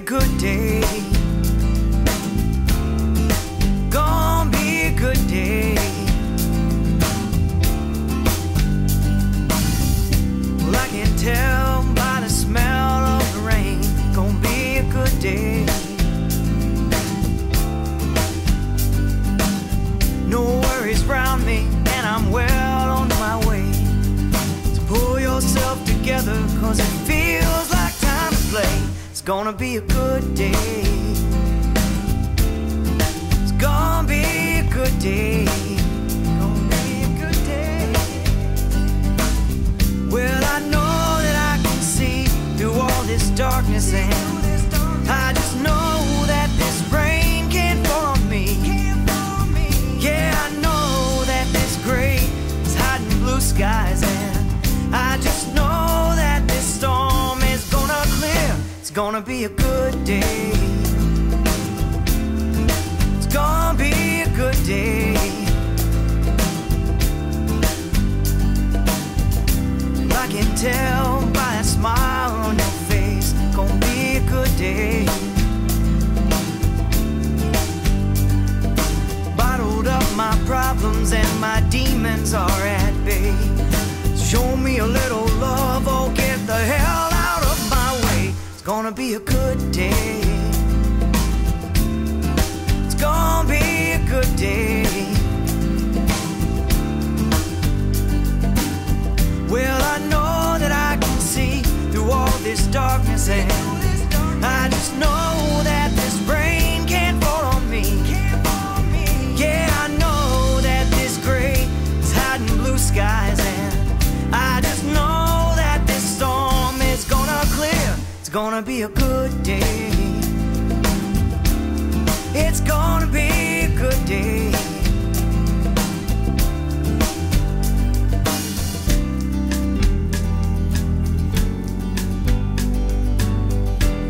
a good day. Gonna be a good day. Well, I can tell by the smell of the rain. Gonna be a good day. No worries round me, and I'm well on my way. So pull yourself together, cause it gonna be a good day. It's gonna be a good day. Well, I know that I can see through all this darkness, and I just know that this rain can't fall me. Yeah, I know that this gray is hiding blue skies, It's gonna be a good day. Gonna be a good day. It's gonna be a good day. Well, I know that I can see through all this darkness, and I just know that this rain can't fall on me. Yeah, I know that this gray is hiding blue skies, It's gonna be a good day. It's gonna be a good day.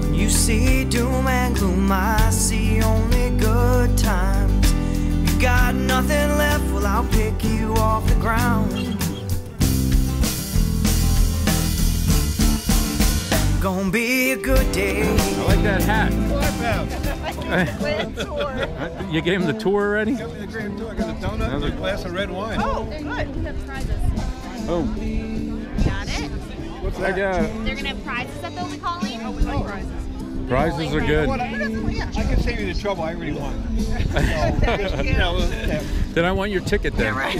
When you see doom and gloom, I see only good times. You got nothing left, well, I'll pick you off the ground. Gonna be a good day. I like that hat. Grand tour. You gave him the tour already? Got me the grand tour. I got a donut and a glass of red wine. Oh, good. Oh, Got it? What's I that? got. They're gonna have prizes that they'll be calling. Oh, we like prizes. Prizes are good. I, I can save you the trouble. I already won. So, you know, yeah. Then I want your ticket then. They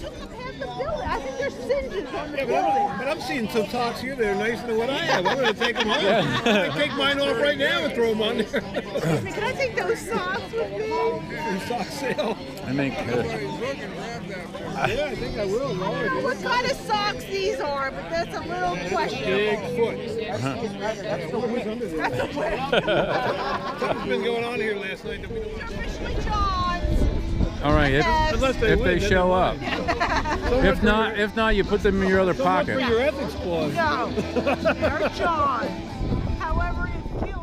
took half the building. I think there's singes on the Yeah, but, building. I'm, but I'm seeing some socks here that are nicer than what I have. I'm going to take them home. I'm going to take mine off right now and throw them on there. Can I take those socks with me? Sock sale. I make. Uh, Yeah, I think I will. I don't know what kind of socks these are, but that's a little questionable. Big foot. That's a wig. Something's been going on here last night that we don't Officially John's. All right. If, Unless they if win, they then show up. So If not, if not, you put them in your other so much for pocket. your ethics clause. No, they're John's. However, it's cute.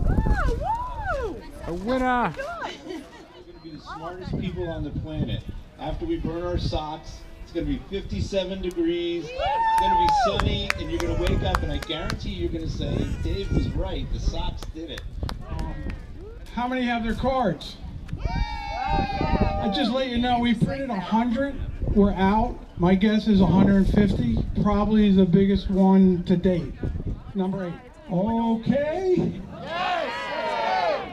Oh, A winner. whoa! Good. going to be the smartest people on the planet. After we burn our socks, it's going to be 57 degrees. It's going to be sunny, and you're going to wake up, and I guarantee you're going to say, Dave was right. The socks did it. How many have their cards? I just let you know we printed 100. We're out. My guess is 150. Probably the biggest one to date. Number eight. Okay.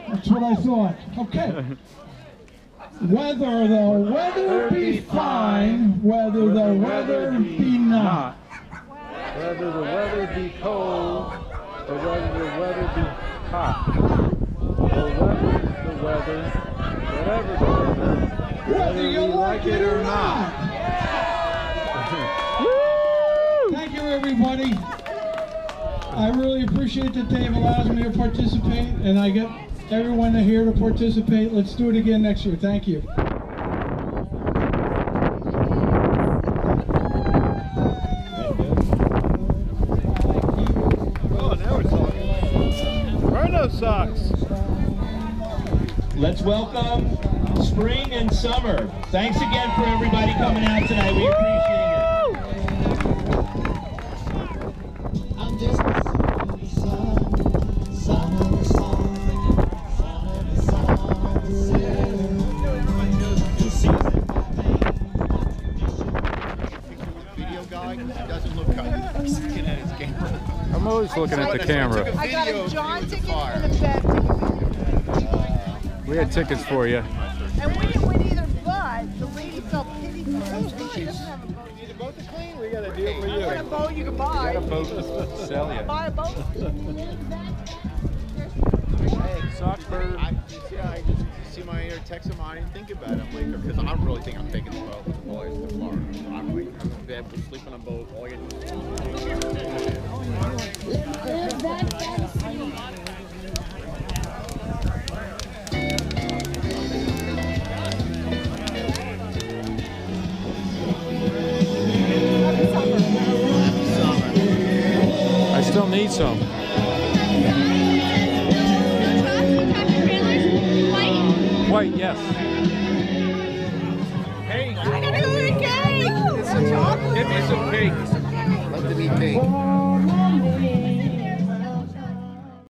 That's what I thought. Okay. Whether the weather be fine, whether the weather be not. Whether the weather be cold or whether the weather be hot. Weather is the weather, whatever Whether you like it or not. Thank you, everybody. I really appreciate that Dave allows me to participate, and I get everyone here to participate. Let's do it again next year. Thank you. Oh, now we're talking. Burn those socks. Let's welcome spring and summer. Thanks again for everybody coming out tonight. We appreciate it. I'm always looking at the camera. I got a John ticket and a bed we had tickets for you. And we didn't win either, but the lady felt pity for us. She doesn't have a boat. Need a boat to clean? We got a deal for I want a boat you can buy. Grab a boat, Sell you. Buy a boat. Sock burn. I, yeah, I just see my inner text of mine and think about it. I'm like, because I really think I'm taking the boat with the boys to Florida. I'm like, I'm in bed, we'll sleep on a boat. All you do is need some. White, yes. I gotta go get cake. Give me some cake. love to be pink.